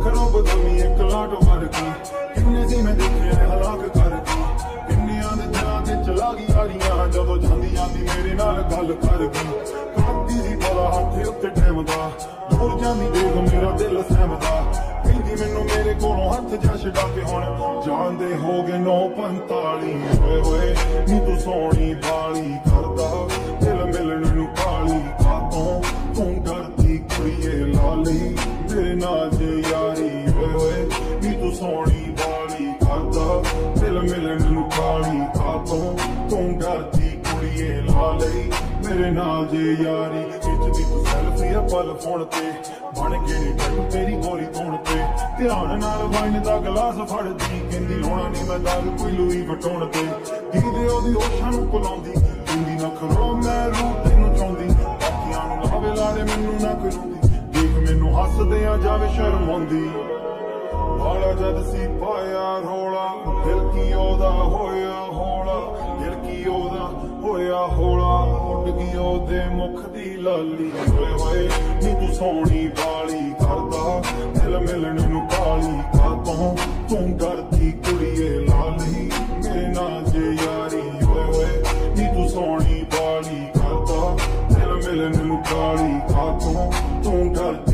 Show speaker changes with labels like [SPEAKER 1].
[SPEAKER 1] ਅੱਖਰੋਂ ਬਦਲਨੀ ਇੱਕ ਲਾਟ ਵਰਗੀ। ਕਿੰਨੇ ਸੀ ਮੈਂ ਦੇਖੇ ਹਲਾਕ ਕਰਦੀ ਕਿੰਨਿਆਂ ਦੇ ਦਿਲਾਂ ਤੇ ਚਲਾ ਗਈ ਯਾਰੀਆਂ ਜਦੋਂ ਜਾਂਦੀ ਜਾਂਦੀ ਮੇਰੇ ਨਾਲ ਗੱਲ ਕਰ ਗਈ ਸੀ ਬੜਾ ਹੱਥ ਉੱਤੇ ਟਾਈਮ ਦਾ ਦੂਰ ਜਾਂਦੀ ਦੇਖ ਮੇਰਾ ਦਿਲ ਸਹਿਮਦਾ। ਕਹਿੰਦੀ ਮੈਨੂੰ ਮੇਰੇ ਕੋਲੋਂ ਹੱਥ ਜਾ ਛਡਾ ਕੇ ਹੁਣ। ਜਾਂਦੇ ਹੋ ਗਏ 945 ਹੋਏ ਹੋਏ, ਨੀ ਤੂੰ ਸੋਹਣੀ ਬਾਲੀ ਕਰਦਾ। ਦਿਲ ਮਿਲਣ ਨੂੰ ਕਾਲੀ ਕਾਤੋਂ ਤੂੰ ਡਰਦੀ ਕੁੜੀਏ ਲਾਲੀ। ਮੇਰੇ ਨਾਲ ਜੇ ਯਾਰ ਸੋਹਣੀ ਬਾਲੀ ਕਰਦਾ। ਦਿਲ ਮਿਲਣ ਨੂੰ ਕਾਲੀ ਕਾਤੋਂ ਤੂੰ ਡਰਦੀ ਕੁੜੀਏ ਲਾਲੀ ਮੇਰੇ ਨਾਲ ਜੇ ਯਾਰੀ ਖਿੱਚਦੀ ਤੂੰ ਸੈਲਫੀ ਆ ਪਲ ਫੋਨ ਤੇ। ਬਣ ਕੇ ਟੱਕ ਤੇਰੀ ਗੋਰੀ ਧੋਣ ਤੇ। ਧਿਆਨ ਨਾਲ ਵਾਈਨ ਦਾ ਗਲਾਸ ਫੜਦੀ ਕਹਿੰਦੀ, ਲੋਣਾ ਨਹੀਂ ਮੈਂ ਦਾਗ ਕੋਈ ਲੂਈ ਵਟਾਉਣ ਤੇ। ਦੀਦੇ ਉਹਦੀ ਓਸ਼ਾਂ ਨੂੰ ਕੁਲਾਉਂਦੀ ਕਹਿੰਦੀ, ਨਾ ਖਰੋ, ਮੈਂ ਰੂ ਤੈਨੂੰ ਚਾਹੁੰਦੀ। ਅੱਖੀਆਂ ਨੂੰ ਲਾਵੇ ਲਾੜੇ ਮੈਨੂੰ ਨਾ ਕਰੂੰਦੀ ਦੇਖ, ਮੈਨੂੰ ਹੱਸਦੇ ਆ ਜਾਵੇ ਸ਼ਰਮ ਆਉਂਦੀ। ਵਾਲਾ ਜਦ ਸੀ ਪਾਇਆ ਰੋਲਾ, ਦਿਲ ਕੀ ਉਹਦਾ ਹੋਇਆ ਹੌਲਾ, ਦਿਲ ਕੀ ਉਹਦਾ ਹੋਇਆ ਹੌਲਾ, ਉੱਡ ਗਈ ਉਹਦੇ ਮੁਖ ਦੀ ਲਾਲੀ। ਹੋਏ ਹੋਏ, ਨੀ ਤੂੰ ਸੋਹਣੀ ਬਾਲੀ ਕਰਦਾ ਦਿਲ ਮਿਲਣ ਨੂੰ ਕਾਲੀ ਕਾਤੋਂ ਤੂੰ ਡਰਦੀ ਕੁੜੀਏ ਲਾਲੀ, ਮੇਰੇ ਨਾਲ ਜੇ ਯਾਰੀ ਹੋਏ ਹੋਏ, ਨੀ ਤੂੰ ਸੋਹਣੀ ਬਾਲੀ ਕਰਦਾ ਦਿਲ ਮਿਲਣ ਨੂੰ ਕਾਲੀ ਕਾਤੋਂ ਤੂੰ ਡਰਦੀ